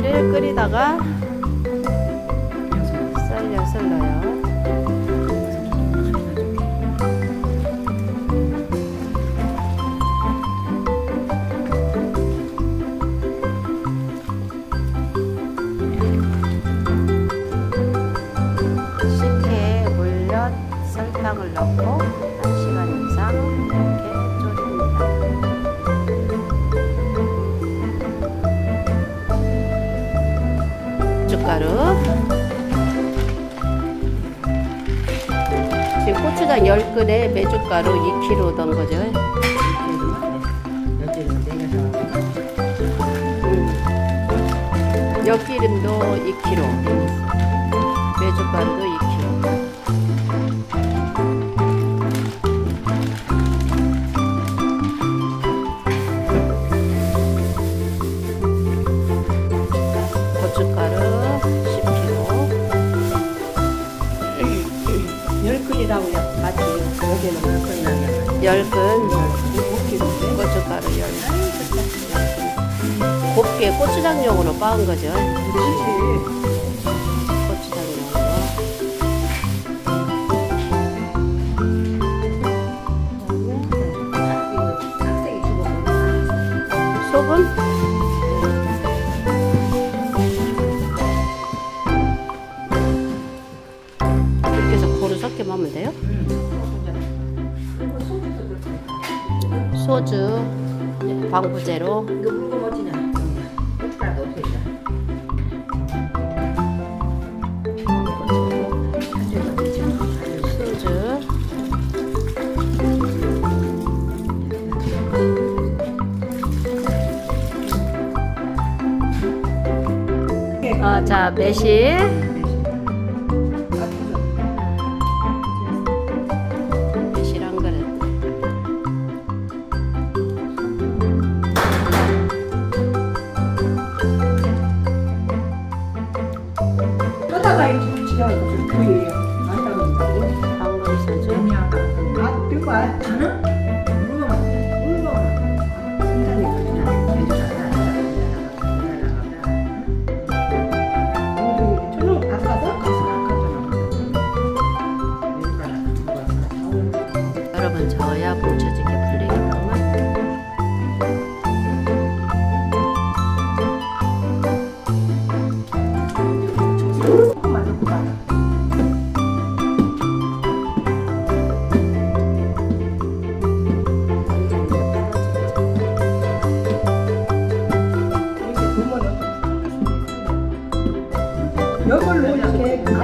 깻잎을 끓이다가 고춧가루 지금 고추장 10근에 메주가루 2kg 넣은 거죠. 음. 엿기름도 2kg 메주가루도 2kg 열근이라고. 10근 웃기는데. 고춧가루 10근 곱게 고추장용으로 빻은 거죠 고추장용으로 소금 소주 방부제로 이거 물건 어디냐? 고춧가루 없어져. 소주 어, 자 매실 봐. 가나? 여러분 저야 보자. 이걸로 이렇게